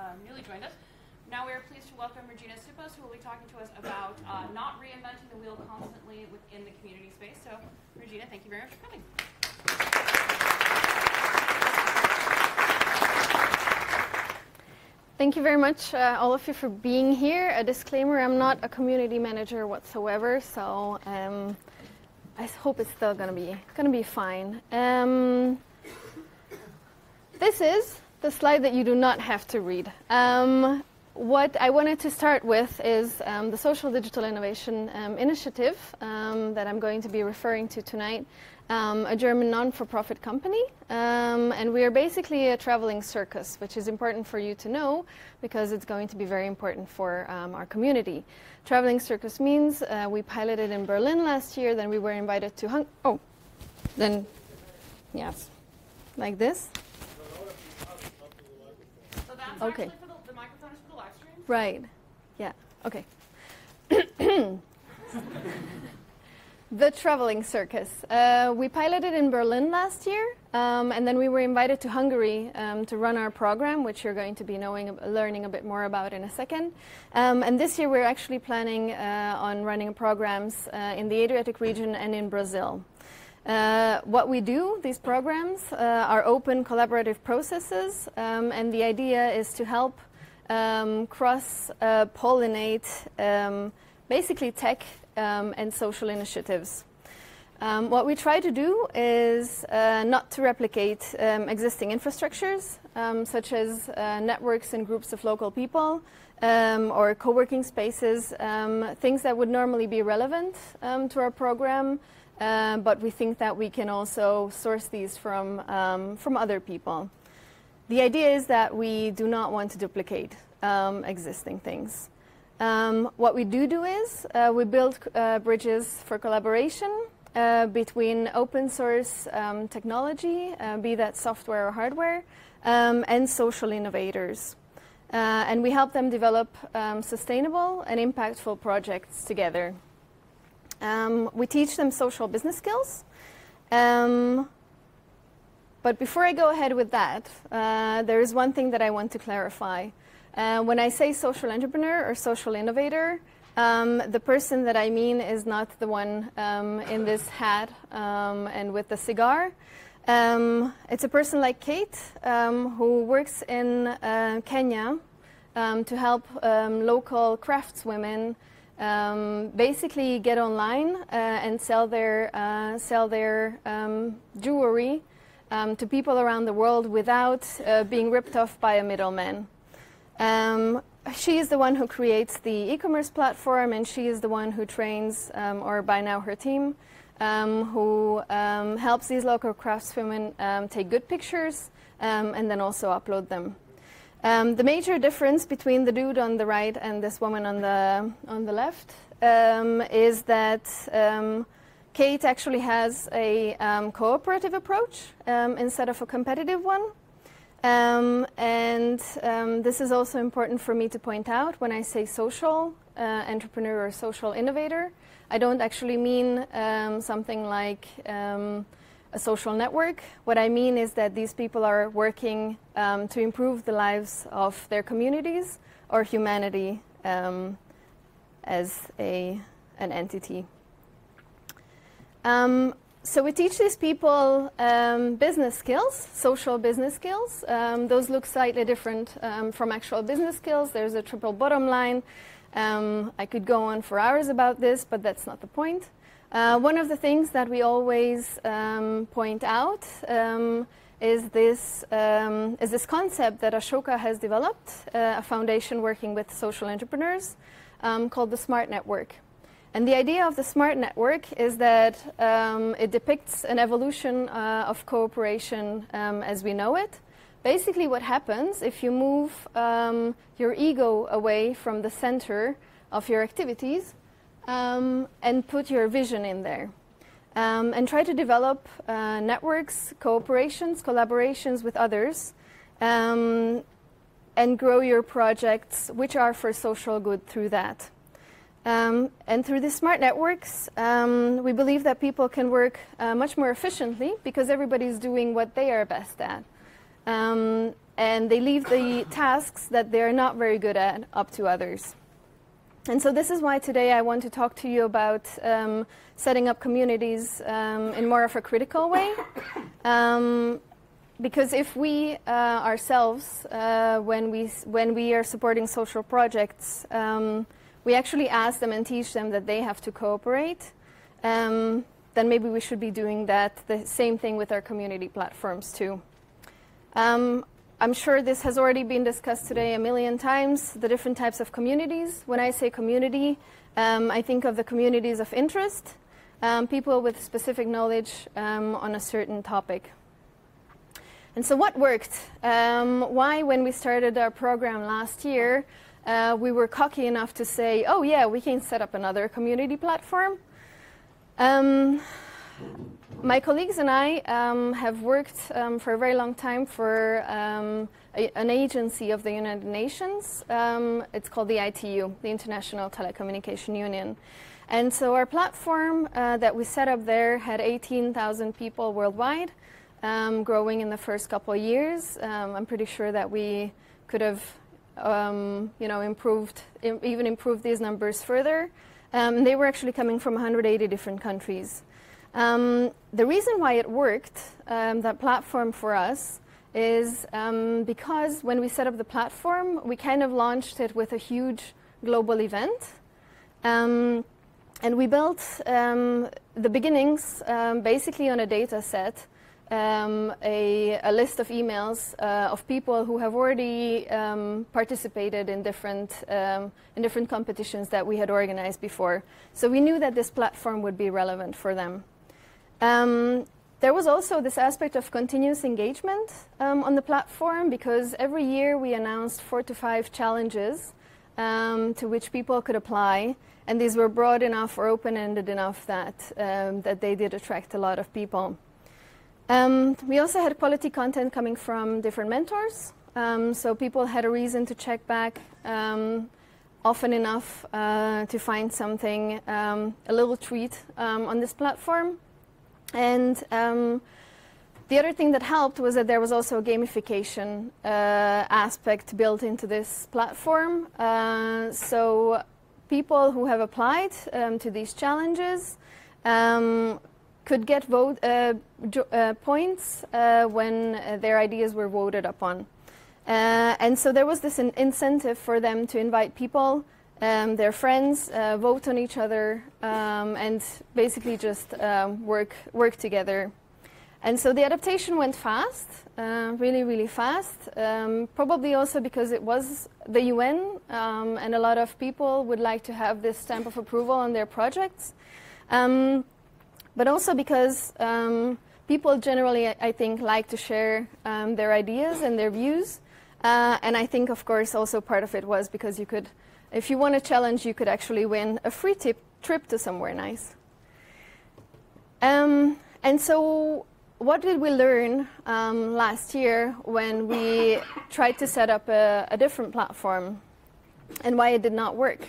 uh, newly joined us. Now we are pleased to welcome Regina Sipos, who will be talking to us about uh, not reinventing the wheel constantly within the community space. So, Regina, thank you very much for coming. Thank you very much, uh, all of you, for being here. A disclaimer I'm not a community manager whatsoever, so um, I hope it's still going to be to be fine. Um, this is the slide that you do not have to read. Um, what I wanted to start with is um, the Social Digital Innovation um, Initiative um, that I'm going to be referring to tonight, um, a German non for profit company. Um, and we are basically a traveling circus, which is important for you to know because it's going to be very important for our community. Traveling circus means uh, we piloted in Berlin last year, then we were invited to Hung. Oh, then, yes, like this. Okay. the, the microphone is for the live stream. Right. Yeah. Okay. the traveling circus. Uh, we piloted in Berlin last year, um, and then we were invited to Hungary um, to run our program, which you're going to be knowing, learning a bit more about in a second. Um, and this year, we're actually planning uh, on running programs uh, in the Adriatic region and in Brazil. Uh, what we do, these programs, uh, are open collaborative processes, um, and the idea is to help um, cross uh, pollinate um, basically tech um, and social initiatives. Um, what we try to do is uh, not to replicate um, existing infrastructures, such as uh, networks and groups of local people, or co working spaces, things that would normally be relevant to our program. Uh, but we think that we can also source these from, um, from other people. The idea is that we do not want to duplicate um, existing things. Um, what we do do is uh, we build uh, bridges for collaboration uh, between open source um, technology, uh, be that software or hardware, um, and social innovators. Uh, and we help them develop um, sustainable and impactful projects together. Um, we teach them social business skills. Um, but before I go ahead with that, uh, there is one thing that I want to clarify. Uh, when I say social entrepreneur or social innovator, um, the person that I mean is not the one um, in this hat um, and with the cigar. Um, it's a person like Kate um, who works in uh, Kenya um, to help local craftswomen basically get online uh, and sell their, uh, sell their jewelry um, to people around the world without uh, being ripped off by a middleman. Um, she is the one who creates the e-commerce platform, and she is the one who trains, um, or by now her team, um, who um, helps these local craftswomen um, take good pictures and then also upload them. The major difference between the dude on the right and this woman on the on the left is that. Kate actually has a um, cooperative approach um, instead of a competitive one. Um, and um, this is also important for me to point out when I say social uh, entrepreneur or social innovator. I don't actually mean um, something like um, a social network. What I mean is that these people are working to improve the lives of their communities or humanity as a, an entity. Um, so we teach these people um, business skills, social business skills. Um, those look slightly different um, from actual business skills. There's a triple bottom line. Um, I could go on for hours about this, but that's not the point. Uh, one of the things that we always um, point out is this, is this concept that Ashoka has developed, uh, a foundation working with social entrepreneurs called the Smart Network. And the idea of the smart network is that um, it depicts an evolution uh, of cooperation um, as we know it. Basically, what happens if you move um, your ego away from the center of your activities um, and put your vision in there. Um, and try to develop uh, networks, cooperations, collaborations with others, um, and grow your projects, which are for social good through that. Um, and through these smart networks, um, we believe that people can work uh, much more efficiently because everybody's doing what they are best at. Um, and they leave the tasks that they're not very good at up to others. And so this is why today I want to talk to you about um, setting up communities um, in more of a critical way. Um, because if we uh, ourselves, uh, when, we, when we are supporting social projects, um, we actually ask them and teach them that they have to cooperate, um, then maybe we should be doing that, the same thing with our community platforms too. Um, I'm sure this has already been discussed today a million times, the different types of communities. When I say community, um, I think of the communities of interest, um, people with specific knowledge um, on a certain topic. And so what worked? Um, why, when we started our program last year, uh, we were cocky enough to say, oh yeah, we can set up another community platform. My colleagues and I um, have worked um, for a very long time for um, a, an agency of the United Nations. Um, it's called the ITU, the International Telecommunication Union. And so our platform uh, that we set up there had 18,000 people worldwide, um, growing in the first couple of years. Um, I'm pretty sure that we could have, you know, improved, even improved these numbers further. They were actually coming from 180 different countries. Um, the reason why it worked, um, that platform for us, is um, because when we set up the platform, we kind of launched it with a huge global event. Um, and we built um, the beginnings um, basically on a data set, a, a, list of emails uh, of people who have already participated in different, in different competitions that we had organized before. So we knew that this platform would be relevant for them. Um, there was also this aspect of continuous engagement um, on the platform because every year we announced four to five challenges um, to which people could apply, and these were broad enough or open-ended enough that um, that they did attract a lot of people. Um, we also had quality content coming from different mentors, um, so people had a reason to check back often enough uh, to find something, a little treat on this platform. And um, the other thing that helped was that there was also a gamification uh, aspect built into this platform. Uh, so people who have applied um, to these challenges um, could get vote uh, uh points uh, when uh, their ideas were voted upon. and so there was this in incentive for them to invite people um, their friends, uh, vote on each other, um, and basically just um, work, work together. And so the adaptation went fast, uh, really, really fast, um, probably also because it was the UN, um, and a lot of people would like to have this stamp of approval on their projects. Um, but also because people generally, I think, like to share their ideas and their views. Uh, and I think, of course, also part of it was because you could if you won a challenge, you could actually win a free tip, trip to somewhere nice. Um, and so, what did we learn um, last year when we tried to set up a, a, different platform and why it did not work?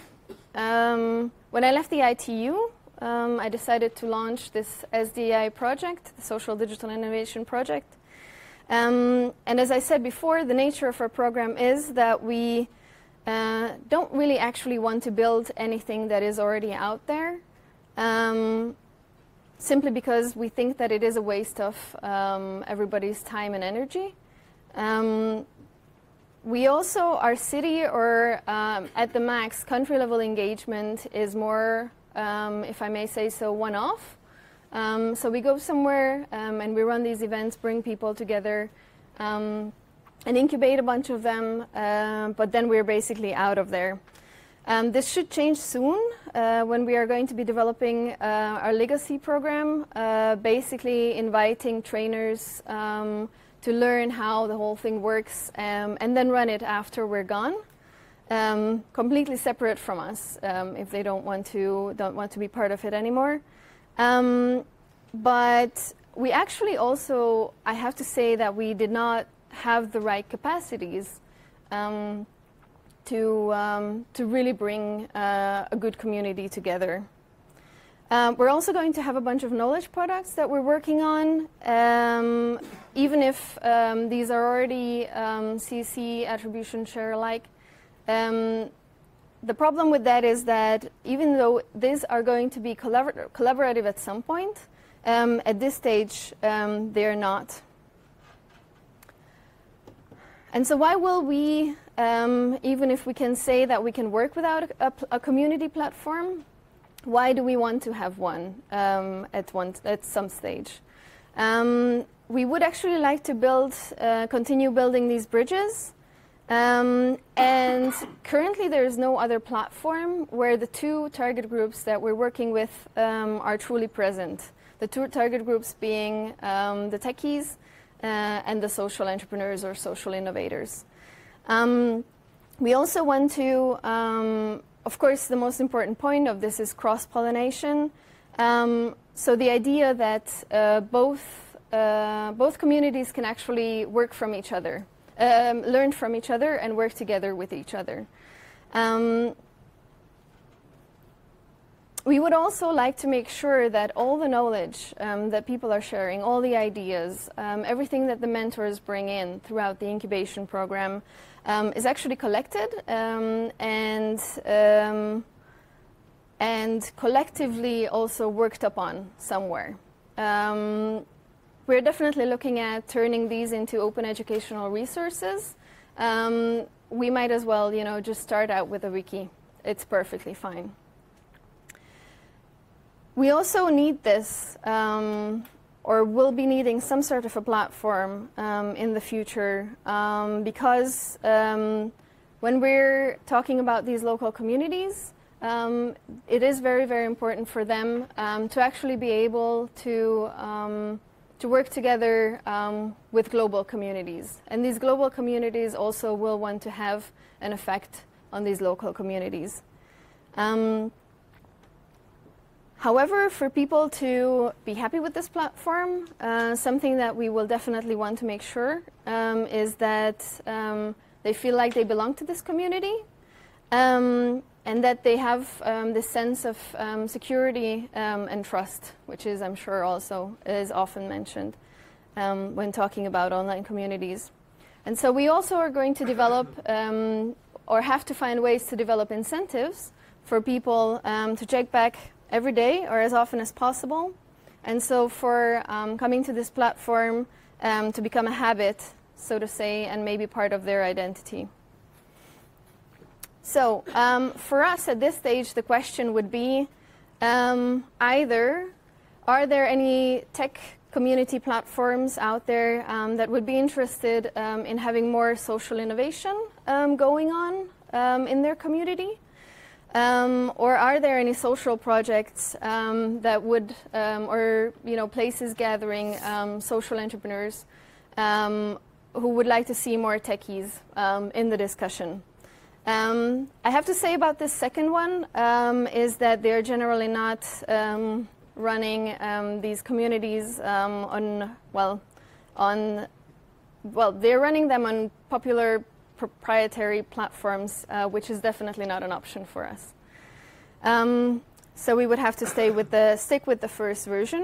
Um, when I left the ITU, um, I decided to launch this SDI project, the Social Digital Innovation Project. Um, and as I said before, the nature of our program is that we uh, don't really actually want to build anything that is already out there, um, simply because we think that it is a waste of um, everybody's time and energy. Um, we also, our city or um, at the max, country level engagement is more, um, if I may say so, one off. Um, so we go somewhere and we run these events, bring people together and incubate a bunch of them, uh, but then we're basically out of there. Um, this should change soon uh, when we are going to be developing uh, our legacy program, uh, basically inviting trainers um, to learn how the whole thing works um, and then run it after we're gone. Um, completely separate from us um, if they don't want to don't want to be part of it anymore. But we actually also, I have to say that we did not have the right capacities um, to, um, to really bring uh, a good community together. Um, we're also going to have a bunch of knowledge products that we're working on. Um, even if um, these are already um, CC attribution share alike. Um, the problem with that is that even though these are going to be collabor- collaborative at some point, um, at this stage um, they're not. And so, why will we, um, even if we can say that we can work without a, a community platform, why do we want to have one um, at one at some stage? Um, we would actually like to build, uh, continue building these bridges. Um, and currently, there is no other platform where the two target groups that we're working with um, are truly present. The two target groups being um, the techies and the social entrepreneurs or social innovators. Um, we also want to, um, of course, the most important point of this is cross pollination. Um, so the idea that uh, both uh, both communities can actually work from each other, um, learn from each other, and work together with each other. We would also like to make sure that all the knowledge um, that people are sharing, all the ideas, um, everything that the mentors bring in throughout the incubation program um, is actually collected um, and um, and collectively also worked upon somewhere. Um, we're definitely looking at turning these into open educational resources. we might as well, you know, just start out with a wiki. It's perfectly fine. We also need this, um, or will be needing some sort of a platform um, in the future, um, because um, when we're talking about these local communities, um, it is very, very important for them um, to actually be able to to work together with global communities, and these global communities also will want to have an effect on these local communities. Um, However, for people to be happy with this platform, uh, something that we will definitely want to make sure um, is that um, they feel like they belong to this community um, and that they have um, this sense of um, security um, and trust, which is, I'm sure, also is often mentioned when talking about online communities. And so we also are going to develop or have to find ways to develop incentives for people to check back every day or as often as possible. And so for um, coming to this platform um, to become a habit, so to say, and maybe part of their identity. So um, for us at this stage, the question would be um, either are there any tech community platforms out there um, that would be interested um, in having more social innovation going on in their community? Um, or are there any social projects um, that would, um, or you know, places gathering um, social entrepreneurs um, who would like to see more techies um, in the discussion? I have to say about this second one is that they're generally not running these communities on well, on well, they're running them on popular proprietary platforms, uh, which is definitely not an option for us. Um, so we would have to stay with the stick with the first version.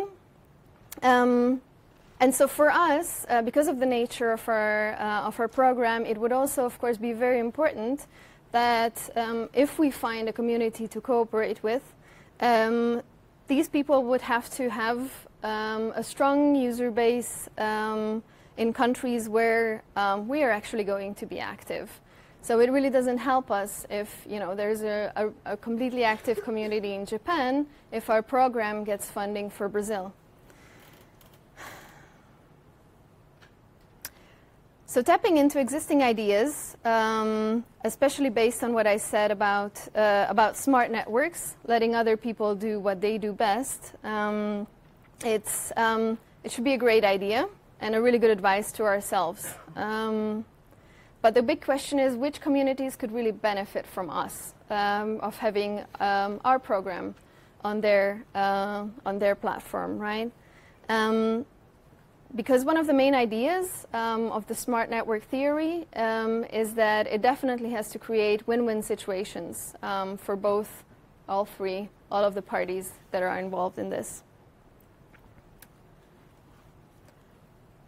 Um, and so for us, uh, because of the nature of our uh, of our program, it would also, of course, be very important that um, if we find a community to cooperate with, um, these people would have to have um, a strong user base um, in countries where um, we are actually going to be active. So it really doesn't help us if you know there's a, a, a, completely active community in Japan if our program gets funding for Brazil. So tapping into existing ideas, um, especially based on what I said about uh, about smart networks, letting other people do what they do best, um, it's um, it should be a great idea and a really good advice to ourselves. Um, but the big question is which communities could really benefit from us um, of having um, our program on their uh, on their platform, right? Um, because one of the main ideas um, of the smart network theory um, is that it definitely has to create win-win situations for both, all three, all of the parties that are involved in this.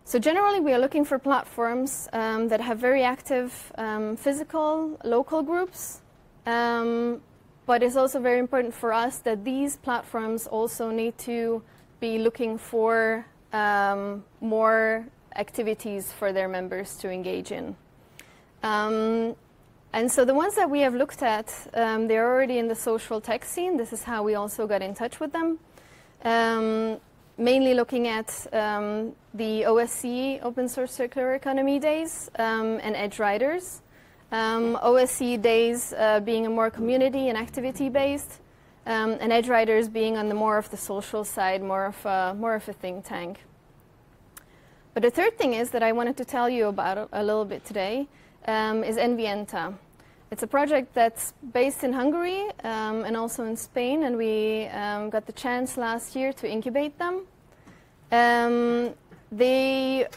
So generally, we are looking for platforms um, that have very active um, physical, local groups. Um, but it's also very important for us that these platforms also need to be looking for um, more activities for their members to engage in. Um, and so the ones that we have looked at, um, they're already in the social tech scene. This is how we also got in touch with them mainly looking at um, the OSCE Open Source Circular Economy Days um, and Edgeryders. Um, OSCE Days uh, being a more community and activity based, um, and Edgeryders being on the more of the social side, more of a, more of a think tank. But the third thing is that I wanted to tell you about a little bit today um, is Envienta. It's a project that's based in Hungary um, and also in Spain, and we um, got the chance last year to incubate them. Um, they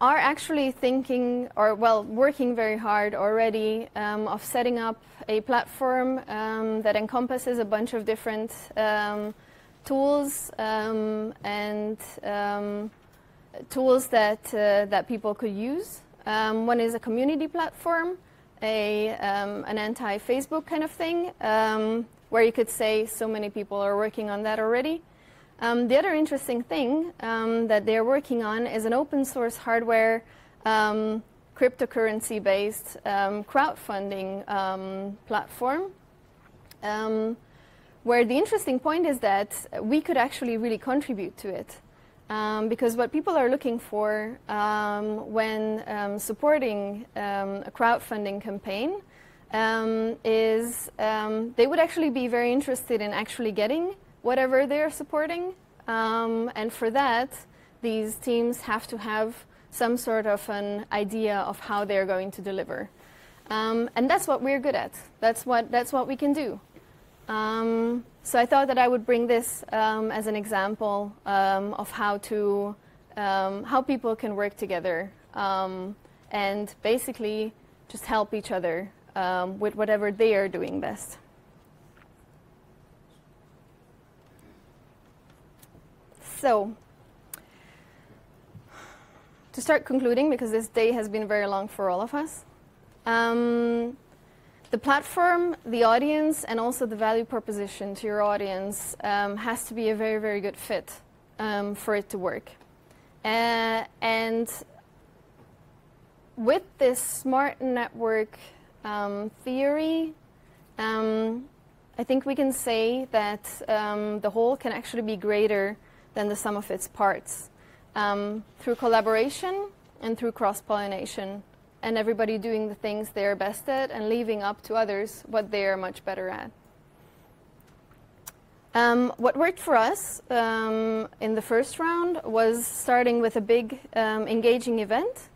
are actually thinking, or well, working very hard already um, of setting up a platform um, that encompasses a bunch of different um, tools and tools that uh, that people could use. one is a community platform a, um, an anti-Facebook kind of thing, um, where you could say so many people are working on that already. Um, the other interesting thing um, that they're working on is an open source hardware um, cryptocurrency-based um, crowdfunding platform, where the interesting point is that we could actually really contribute to it. Um, because what people are looking for um, when um, supporting um, a crowdfunding campaign um, is um, they would actually be very interested in actually getting whatever they're supporting. and for that, these teams have to have some sort of an idea of how they're going to deliver. and that's what we're good at. That's what, that's what we can do. Um, so I thought that I would bring this um, as an example um, of how to um, how people can work together um, and basically just help each other um, with whatever they are doing best. So to start concluding, because this day has been very long for all of us. Um, the platform, the audience, and also the value proposition to your audience um, has to be a very, very good fit um, for it to work. Uh, and with this smart network um, theory, um, I think we can say that um, the whole can actually be greater than the sum of its parts um, through collaboration and through cross pollination and everybody doing the things they're best at and leaving up to others what they're much better at. Um, what worked for us um, in the first round was starting with a big um, engaging event,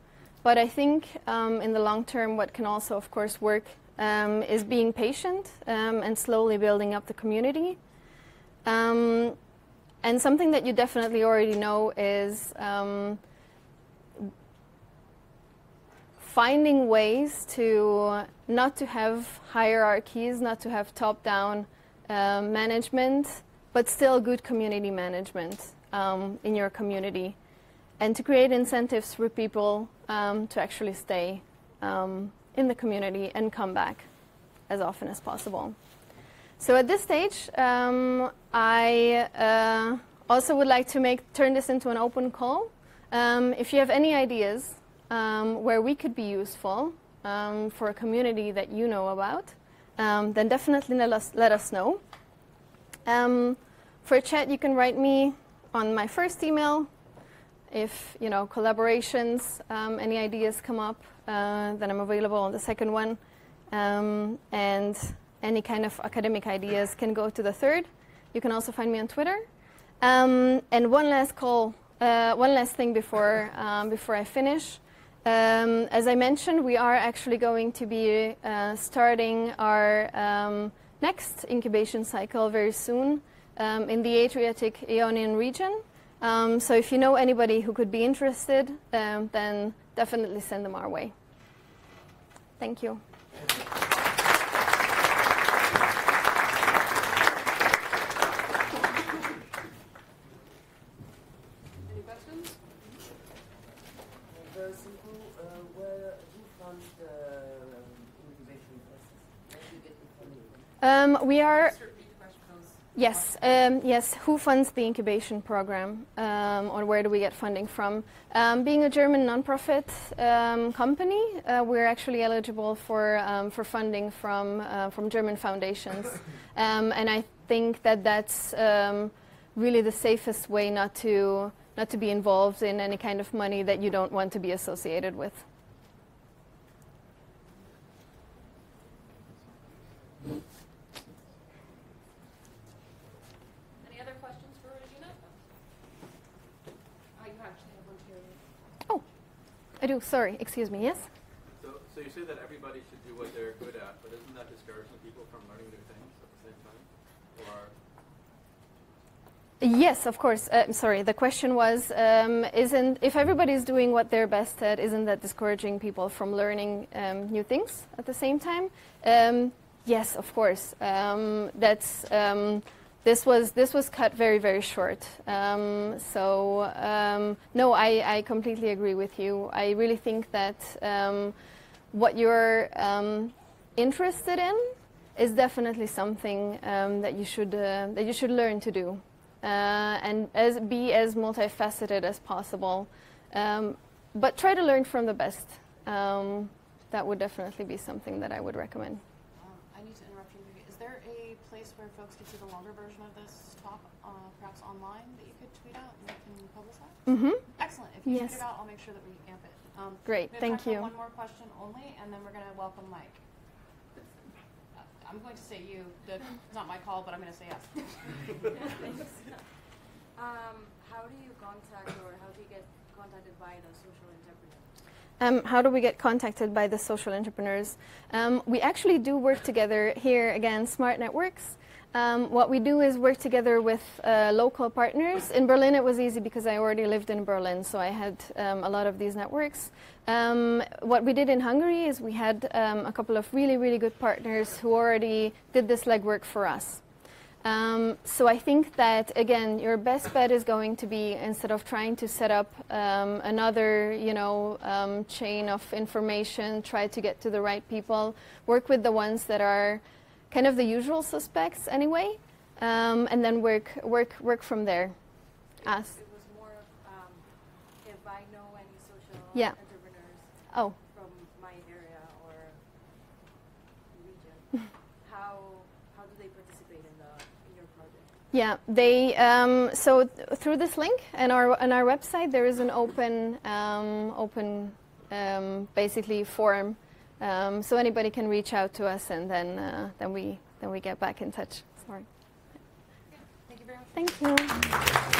but I think um, in the long term, what can also, of course, work um, is being patient um, and slowly building up the community. And something that you definitely already know is finding ways to not to have hierarchies, not to have top-down uh, management, but still good community management um, in your community, and to create incentives for people um, to actually stay um, in the community and come back as often as possible. So at this stage, um, I uh, also would like to make turn this into an open call. Um, if you have any ideas um, where we could be useful um, for a community that you know about, um, then definitely let us, let us know. Um, for a chat, you can write me on my first email. If you know collaborations, any ideas come up, uh, then I'm available on the second one. And any kind of academic ideas can go to the third. You can also find me on Twitter. and one last call, uh, one last thing before before I finish. Um, as I mentioned, we are actually going to be uh, starting our um, next incubation cycle very soon um, in the Adriatic Ionian region. Um, so if you know anybody who could be interested, um, then definitely send them our way. Thank you. simple. Uh, where who funds the um, incubation process? Where do you get the funding from? Um, we are Just repeat the question, please. Yes, um, yes. Who funds the incubation program, um, or where do we get funding from? Um, being a German nonprofit um, company, uh, we're actually eligible for um, for funding from uh, from German foundations, um, and I think that that's um, really the safest way not to not to be involved in any kind of money that you don't want to be associated with. Any other questions for Regina? Uh, you actually have one here. Oh, I do. Sorry, excuse me. Yes. So, so you say that everybody should do what they're good at, but isn't that discouraging people from learning new things at the same time? Or Yes, of course. Uh, sorry, the question was: um, Isn't if everybody's doing what they're best at, isn't that discouraging people from learning um, new things at the same time? Um, yes, of course. Um, that's um, this was this was cut very very short. Um, so um, no, I, I completely agree with you. I really think that um, what you're um, interested in is definitely something um, that you should uh, that you should learn to do, uh, and as be as multifaceted as possible. Um, but try to learn from the best. That would definitely be something that I would recommend. Um, I need to interrupt you. Vivi. Is there a place where folks can see the longer version of this talk, uh, perhaps online, that you could tweet out and we can publicize? hmm Excellent. If you Yes. tweet it out, I'll make sure that we amp it. Um, Great, thank you. One more question only, and then we're going to welcome Mike. Uh, I'm going to say you. The, it's not my call, but I'm going to say yes. Um, how do you contact or how do you get contacted by the social entrepreneur? Um, how do we get contacted by the social entrepreneurs? Um, we actually do work together here again, Smart Networks. Um, what we do is work together with uh, local partners. In Berlin, it was easy because I already lived in Berlin, so I had um, a lot of these networks. Um, what we did in Hungary is we had um, a couple of really, really good partners who already did this legwork for us. Um, so I think that again, your best bet is going to be instead of trying to set up um, another, you know, um, chain of information, try to get to the right people. Work with the ones that are kind of the usual suspects anyway, um, and then work work work from there. Ask. it was more of um, if I know any social Yeah. entrepreneurs Oh, from my area or region, how how do they participate in the in your project? Yeah, they um, so th- through this link and our on our website there is an open um, open um, basically forum, um, so anybody can reach out to us and then uh, then we then we get back in touch. Sorry. Thank you very much. Thank you.